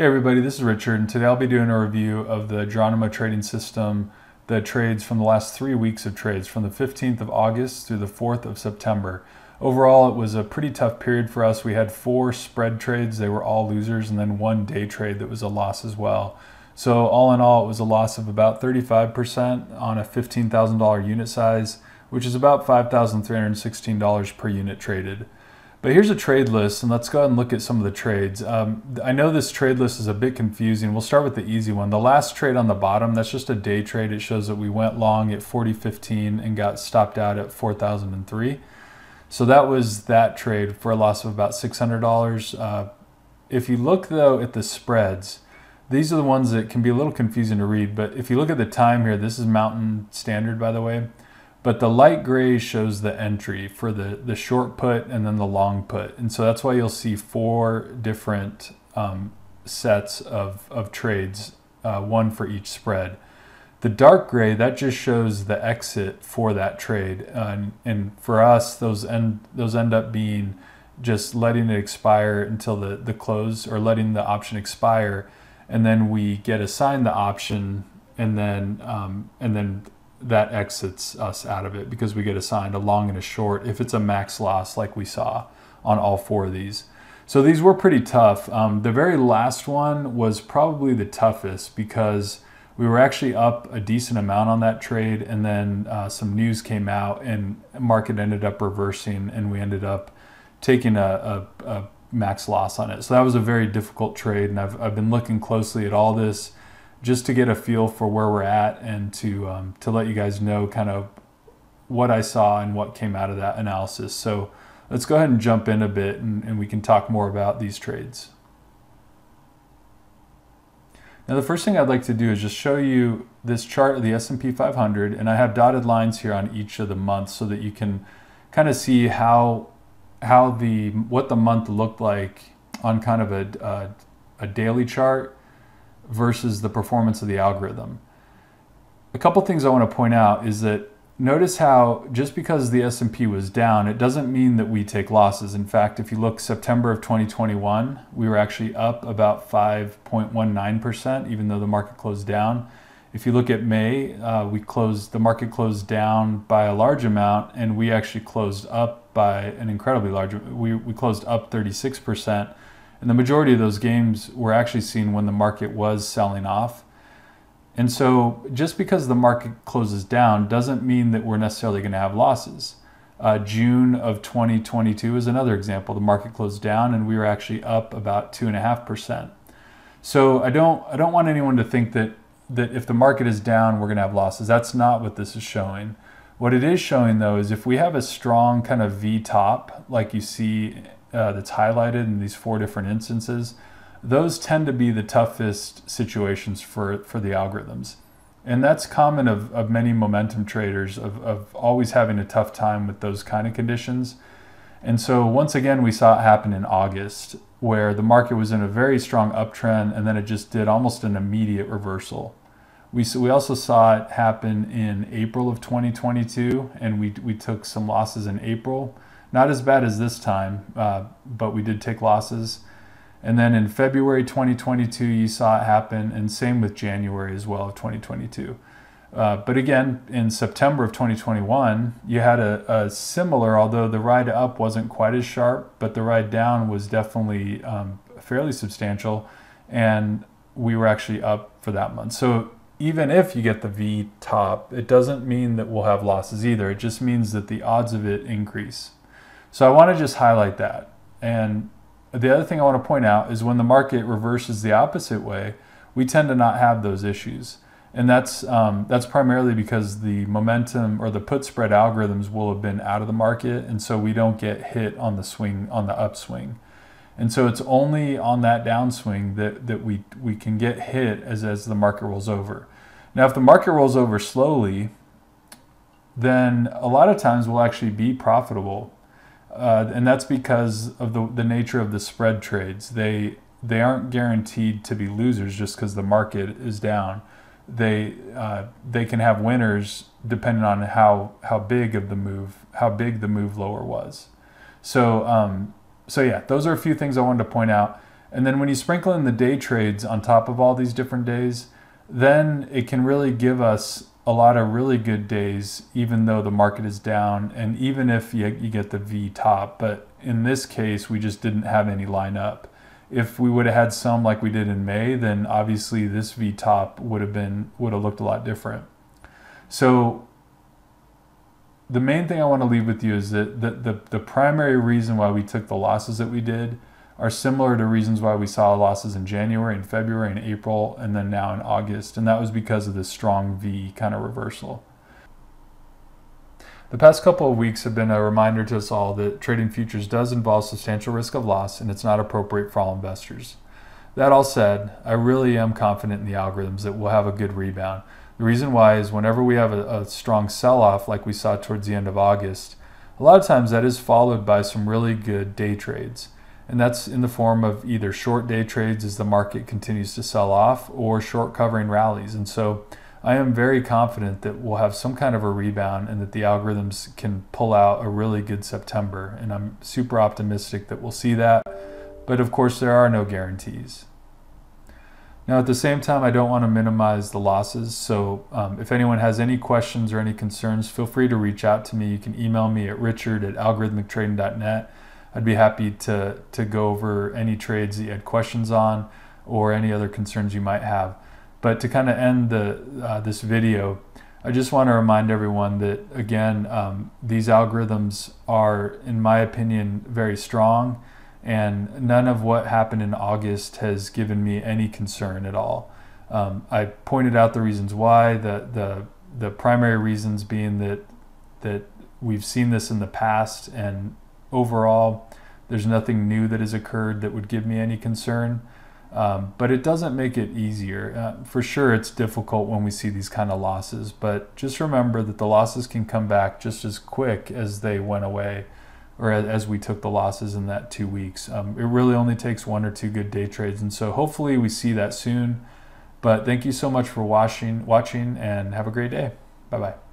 Hey everybody, this is Richard, and today I'll be doing a review of the Geronimo trading system, the trades from the last three weeks of trades, from the 15th of August through the 4th of September. Overall, it was a pretty tough period for us. We had four spread trades, they were all losers, and then one day trade that was a loss as well. So, all in all, it was a loss of about 35% on a $15,000 unit size, which is about $5,316 per unit traded. But here's a trade list, and let's go ahead and look at some of the trades. Um, I know this trade list is a bit confusing. We'll start with the easy one. The last trade on the bottom, that's just a day trade. It shows that we went long at 40.15 and got stopped out at 4,003. So that was that trade for a loss of about $600. Uh, if you look though at the spreads, these are the ones that can be a little confusing to read. But if you look at the time here, this is Mountain Standard, by the way. But the light gray shows the entry for the, the short put and then the long put. And so that's why you'll see four different um, sets of, of trades, uh, one for each spread. The dark gray, that just shows the exit for that trade. and, and for us, those end, those end up being just letting it expire until the, the close or letting the option expire. And then we get assigned the option and then, um, and then that exits us out of it because we get assigned a long and a short if it's a max loss like we saw on all four of these. So these were pretty tough. Um, the very last one was probably the toughest because we were actually up a decent amount on that trade and then uh, some news came out and market ended up reversing and we ended up taking a, a, a max loss on it. So that was a very difficult trade and I've, I've been looking closely at all this just to get a feel for where we're at and to um, to let you guys know kind of what I saw and what came out of that analysis. So let's go ahead and jump in a bit and, and we can talk more about these trades. Now the first thing I'd like to do is just show you this chart of the S&P 500 and I have dotted lines here on each of the months so that you can kind of see how how the what the month looked like on kind of a, a, a daily chart versus the performance of the algorithm. A couple things I want to point out is that notice how just because the S&P was down, it doesn't mean that we take losses. In fact, if you look September of 2021, we were actually up about 5.19%, even though the market closed down. If you look at May, uh, we closed the market closed down by a large amount, and we actually closed up by an incredibly large. We we closed up 36 percent and the majority of those games were actually seen when the market was selling off. And so just because the market closes down doesn't mean that we're necessarily going to have losses. Uh, June of 2022 is another example. The market closed down and we were actually up about two and a half percent. So I don't I don't want anyone to think that that if the market is down we're going to have losses. That's not what this is showing. What it is showing though is if we have a strong kind of V top like you see uh, that's highlighted in these four different instances, those tend to be the toughest situations for, for the algorithms. And that's common of, of many momentum traders of, of always having a tough time with those kind of conditions. And so once again, we saw it happen in August where the market was in a very strong uptrend and then it just did almost an immediate reversal. We, we also saw it happen in April of 2022 and we, we took some losses in April. Not as bad as this time, uh, but we did take losses. And then in February 2022, you saw it happen, and same with January as well of 2022. Uh, but again, in September of 2021, you had a, a, similar, although the ride up wasn't quite as sharp, but the ride down was definitely um, fairly substantial, and we were actually up for that month. So even if you get the V top, it doesn't mean that we'll have losses either. It just means that the odds of it increase. So I want to just highlight that. And the other thing I want to point out is when the market reverses the opposite way, we tend to not have those issues. And that's, um, that's primarily because the momentum or the put spread algorithms will have been out of the market. And so we don't get hit on the swing, on the upswing. And so it's only on that downswing that, that we, we can get hit as, as the market rolls over. Now, if the market rolls over slowly, then a lot of times we'll actually be profitable uh, and that's because of the, the nature of the spread trades. They they aren't guaranteed to be losers just because the market is down. They uh, they can have winners depending on how how big of the move how big the move lower was. So um, so yeah, those are a few things I wanted to point out. And then when you sprinkle in the day trades on top of all these different days, then it can really give us a lot of really good days, even though the market is down, and even if you, you get the V top. But in this case, we just didn't have any line up. If we would have had some like we did in May, then obviously this V top would have been would have looked a lot different. So the main thing I want to leave with you is that the, the, the primary reason why we took the losses that we did are similar to reasons why we saw losses in January and February and April and then now in August. And that was because of this strong V kind of reversal. The past couple of weeks have been a reminder to us all that trading futures does involve substantial risk of loss and it's not appropriate for all investors. That all said, I really am confident in the algorithms that we'll have a good rebound. The reason why is whenever we have a, a strong sell off like we saw towards the end of August, a lot of times that is followed by some really good day trades and that's in the form of either short day trades as the market continues to sell off or short covering rallies. And so I am very confident that we'll have some kind of a rebound and that the algorithms can pull out a really good September. And I'm super optimistic that we'll see that. But of course, there are no guarantees. Now, at the same time, I don't want to minimize the losses. So, um, if anyone has any questions or any concerns, feel free to reach out to me. You can email me at richard at algorithmictrading.net. I'd be happy to, to go over any trades that you had questions on or any other concerns you might have. But to kind of end the, uh, this video, I just want to remind everyone that, again, um, these algorithms are, in my opinion, very strong, and none of what happened in August has given me any concern at all. Um, I pointed out the reasons why, the, the, the primary reasons being that, that we've seen this in the past and overall, there's nothing new that has occurred that would give me any concern. Um, but it doesn't make it easier. Uh, for sure, it's difficult when we see these kind of losses, but just remember that the losses can come back just as quick as they went away or as we took the losses in that two weeks. Um, it really only takes one or two good day trades. And so hopefully we see that soon. But thank you so much for watching, watching and have a great day. Bye bye.